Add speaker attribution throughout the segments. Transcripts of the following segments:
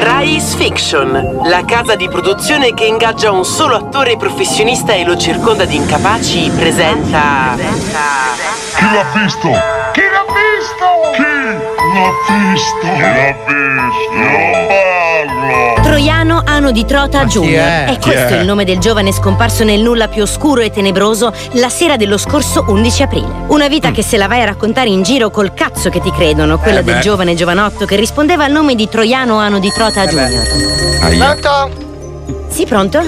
Speaker 1: Rise Fiction, la casa di produzione che ingaggia un solo attore professionista e lo circonda di incapaci, presenta.
Speaker 2: Chi l'ha visto? Chi l'ha visto? Chi l'ha visto? Chi l'ha visto? Non parlo!
Speaker 3: Troiano Ano di Trota Junior.
Speaker 2: è?
Speaker 3: È questo
Speaker 2: è?
Speaker 3: il nome del giovane scomparso nel nulla più oscuro e tenebroso la sera dello scorso 11 aprile. Una vita che se la vai a raccontare in giro col cazzo che ti credono, quella
Speaker 4: Eh
Speaker 3: del giovane giovanotto che rispondeva al nome di Troiano Ano di Trota Junior.
Speaker 5: Pronto?
Speaker 3: Sì, pronto?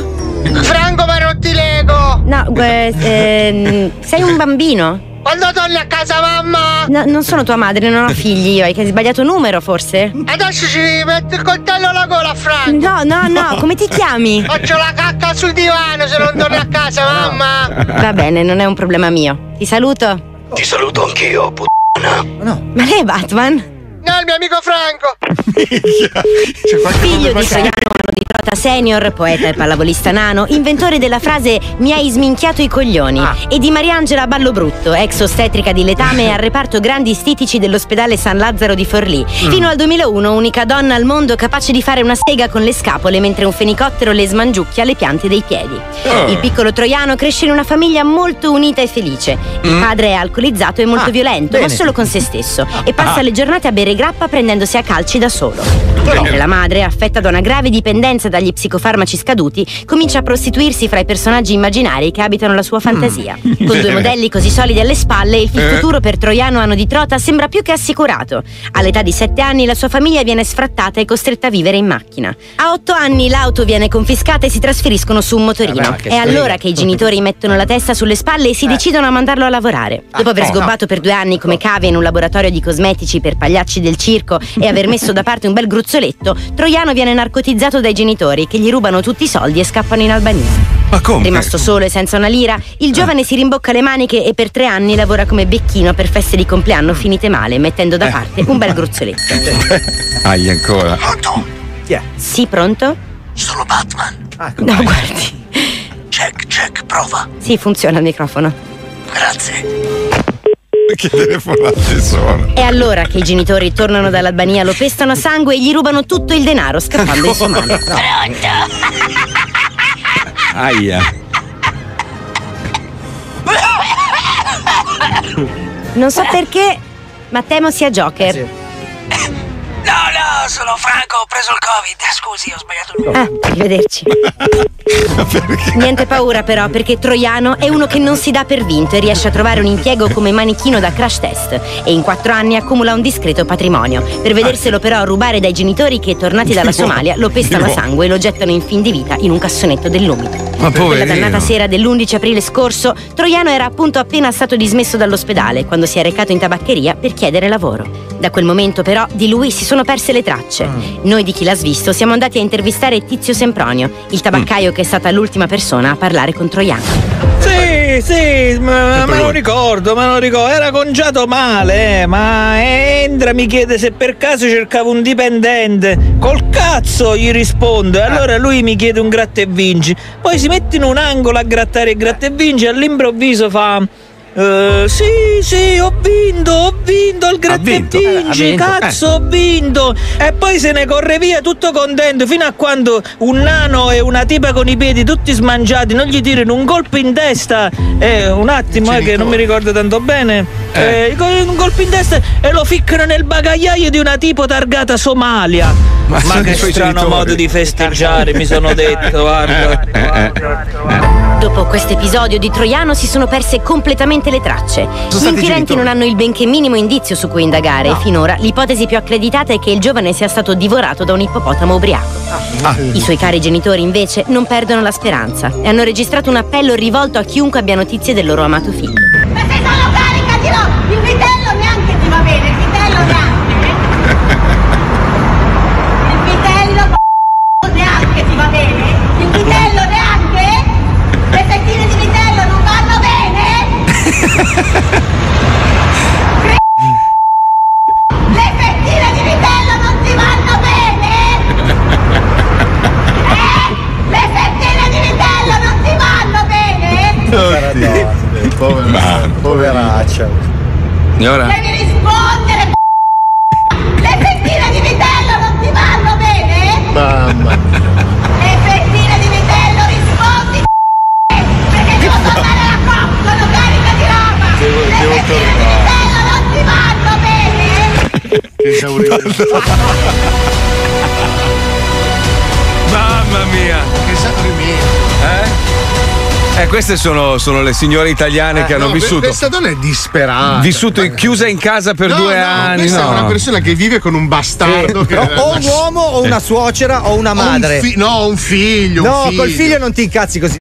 Speaker 5: Franco Marotti Lego!
Speaker 3: No, ehm, sei un bambino?
Speaker 5: Quando torni a casa mamma?
Speaker 3: No, non sono tua madre, non ho figli io. Hai sbagliato numero, forse?
Speaker 5: Adesso ci metti il coltello alla gola, Franco!
Speaker 3: No, no, no, come ti chiami?
Speaker 5: Faccio la cacca sul divano se non torni a casa, mamma!
Speaker 3: Va bene, non è un problema mio. Ti saluto.
Speaker 5: Ti saluto anch'io, p***a.
Speaker 3: Ma lei è Batman?
Speaker 5: No, il mio amico Franco!
Speaker 3: Figlio di Troiano Ano di Trota Senior, poeta e pallavolista nano, inventore della frase mi hai sminchiato i coglioni, e di Mariangela Ballobrutto, ex ostetrica di letame al reparto grandi stitici dell'ospedale San Lazzaro di Forlì. Fino al 2001 unica donna al mondo capace di fare una sega con le scapole mentre un fenicottero le smangiucchia le piante dei piedi.
Speaker 4: Oh.
Speaker 3: Il piccolo Troiano cresce in una famiglia molto unita e felice. Il
Speaker 4: Mm.
Speaker 3: padre è alcolizzato e molto
Speaker 4: Ah,
Speaker 3: violento, ma
Speaker 4: bene.
Speaker 3: solo con se stesso, e passa
Speaker 4: Ah.
Speaker 3: le giornate a bere grappa prendendosi a calci da solo. Mentre la madre, affetta da una grave dipendenza dagli psicofarmaci scaduti, comincia a prostituirsi fra i personaggi immaginari che abitano la sua fantasia. Con due modelli così solidi alle spalle, il
Speaker 4: Eh.
Speaker 3: futuro per Troiano Anno di Trota sembra più che assicurato. All'età di sette anni la sua famiglia viene sfrattata e costretta a vivere in macchina. A otto anni l'auto viene confiscata e si trasferiscono su un motorino.
Speaker 4: Vabbè, che
Speaker 3: È allora che i genitori mettono la testa sulle spalle e si
Speaker 4: Eh.
Speaker 3: decidono a mandarlo a lavorare. Dopo aver
Speaker 4: no,
Speaker 3: sgobbato per due anni come cave in un laboratorio di cosmetici per pagliacci del circo e aver messo da parte un bel gruzzoletto, Troiano viene narcotizzato dai genitori che gli rubano tutti i soldi e scappano in Albania.
Speaker 4: Ma come?
Speaker 3: Rimasto solo e senza una lira, il giovane si rimbocca le maniche e per tre anni lavora come becchino per feste di compleanno finite male, mettendo da parte un bel gruzzoletto.
Speaker 4: Ai ancora.
Speaker 3: Sì, pronto?
Speaker 5: Sono Batman!
Speaker 3: No, guardi.
Speaker 5: Check, check, prova!
Speaker 3: Sì, funziona il microfono.
Speaker 5: Grazie!
Speaker 4: Che telefonate sono?
Speaker 3: È allora che i genitori tornano dall'Albania, lo pestano a sangue e gli rubano tutto il denaro, scappando in Somalia.
Speaker 4: Aia.
Speaker 3: Non so perché, ma temo sia Joker.
Speaker 5: No, no, sono Franco, ho preso il Covid. Scusi, ho sbagliato il numero.
Speaker 3: Ah, arrivederci. Niente paura però, perché Troiano è uno che non si dà per vinto e riesce a trovare un impiego come manichino da crash test e in quattro anni accumula un discreto patrimonio. Per vederselo però rubare dai genitori che, tornati dalla Somalia, lo pestano a sangue e lo gettano in fin di vita in un cassonetto dell'umido.
Speaker 4: Ma
Speaker 3: Quella
Speaker 4: poverino.
Speaker 3: dannata sera dell'11 aprile scorso, Troiano era appunto appena stato dismesso dall'ospedale quando si è recato in tabaccheria per chiedere lavoro. Da quel momento però di lui si sono perse le tracce. Noi di chi l'ha svisto siamo andati a intervistare Tizio Sempronio, il tabaccaio che è stata l'ultima persona a parlare con Troiano.
Speaker 6: Sì, sì, ma- me lo ricordo, me lo ricordo. Era conciato male, eh, ma entra mi chiede se per caso cercavo un dipendente. Col cazzo gli rispondo. E allora lui mi chiede un gratta e vinci. Poi si mette in un angolo a grattare il gratta e vinci e all'improvviso fa. "Eh, sì, sì, ho vinto, ho vinto il gratta
Speaker 4: vinto? Eh, vinto.
Speaker 6: cazzo, ho vinto. E poi se ne corre via tutto contento fino a quando un nano e una tipa con i piedi tutti smangiati non gli tirano un colpo in testa. Eh, un attimo, eh, che non mi ricordo tanto bene.
Speaker 4: Eh.
Speaker 6: Eh, un colpo in testa e lo ficcano nel bagagliaio di una tipo targata Somalia.
Speaker 4: Ma
Speaker 6: Ma,
Speaker 4: sono
Speaker 6: che strano
Speaker 4: genitori.
Speaker 6: modo di festeggiare, mi sono detto, guarda.
Speaker 4: Eh,
Speaker 3: Dopo questo episodio di Troiano si sono perse completamente le tracce. Gli
Speaker 4: stati i
Speaker 3: inquirenti
Speaker 4: genitori.
Speaker 3: non hanno il benché minimo indizio su cui indagare e finora l'ipotesi più accreditata è che il giovane sia stato divorato da un ippopotamo ubriaco.
Speaker 4: Ah.
Speaker 3: I suoi cari genitori invece non perdono la speranza e hanno registrato un appello rivolto a chiunque abbia notizie del loro amato figlio.
Speaker 7: Dirò! Il vitello neanche ti va bene, il vitello neanche! Di ti vanno bene?
Speaker 4: Oddio. Signora?
Speaker 7: Devi rispondere, Le fettine di vitello non ti vanno bene?
Speaker 8: Mamma mia.
Speaker 7: Le fettine di vitello rispondi, Perché devo tornare a Coop, sono carica di roba!
Speaker 8: Devo-
Speaker 7: Le
Speaker 8: devo
Speaker 7: fettine di
Speaker 8: tornare.
Speaker 7: vitello non ti vanno bene?
Speaker 8: Che esaurimento.
Speaker 4: Mamma mia!
Speaker 8: Che esaurimento.
Speaker 4: Eh? Eh, queste sono, sono le signore italiane che
Speaker 8: Eh,
Speaker 4: hanno
Speaker 8: no,
Speaker 4: vissuto.
Speaker 8: Questa donna è disperata.
Speaker 4: Vissuto in- chiusa in casa per
Speaker 8: No,
Speaker 4: due
Speaker 8: no,
Speaker 4: anni.
Speaker 8: Questa
Speaker 4: no.
Speaker 8: è una persona che vive con un bastardo. che
Speaker 9: O, un uomo o una suocera o una
Speaker 8: O un
Speaker 9: madre.
Speaker 8: fi- no, un figlio. un
Speaker 9: No,
Speaker 8: figlio.
Speaker 9: col figlio non ti incazzi così.